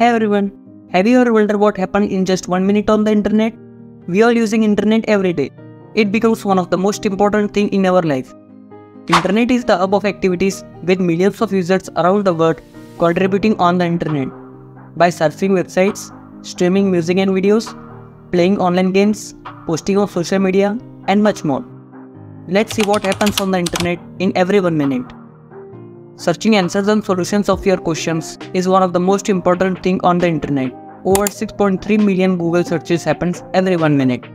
Hey everyone, have you ever wondered what happened in just one minute on the internet? We are using internet every day. It becomes one of the most important thing in our life. Internet is the hub of activities with millions of users around the world contributing on the internet by surfing websites, streaming music and videos, playing online games, posting on social media, and much more. Let's see what happens on the internet in every one minute. Searching answers and solutions of your questions is one of the most important thing on the internet. Over 6.3 million Google searches happens every one minute.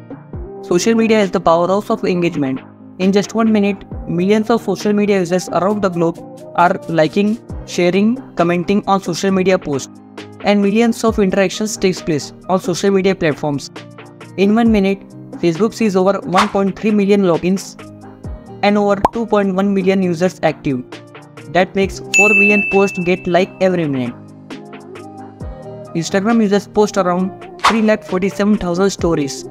Social media is the powerhouse of engagement. In just one minute, millions of social media users around the globe are liking, sharing, commenting on social media posts, and millions of interactions takes place on social media platforms. In one minute, Facebook sees over 1.3 million logins and over 2.1 million users active. That makes 4 million posts get like every minute. Instagram users post around 3,47,000 stories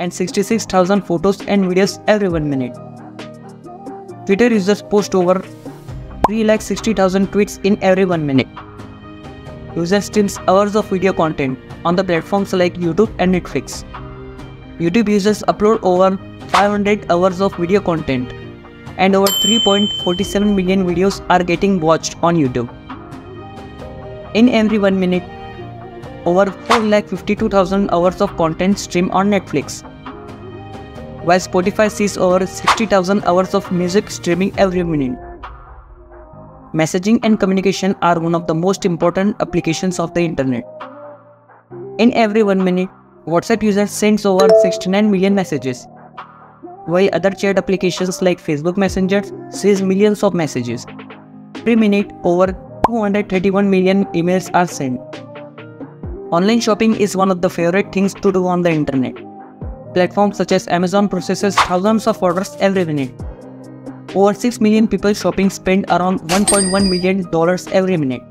and 66,000 photos and videos every 1 minute. Twitter users post over 3,60,000 tweets in every 1 minute. Users streams hours of video content on the platforms like YouTube and Netflix. YouTube users upload over 500 hours of video content and over 3.47 million videos are getting watched on YouTube. In every 1 minute, over 4,52,000 hours of content stream on Netflix, while Spotify sees over 60,000 hours of music streaming every minute. Messaging and communication are one of the most important applications of the internet. In every 1 minute, WhatsApp users sends over 69 million messages, while other chat applications like Facebook Messenger sees millions of messages. Every minute, over 231 million emails are sent. Online shopping is one of the favorite things to do on the internet. Platforms such as Amazon processes thousands of orders every minute. Over 6 million people shopping spend around 1.1 million dollars every minute.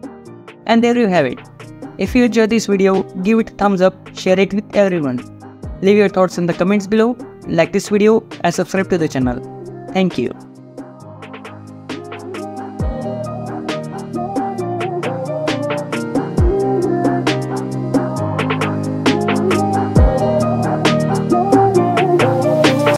And there you have it. If you enjoyed this video, give it a thumbs up, share it with everyone. Leave your thoughts in the comments below, like this video and subscribe to the channel. Thank you.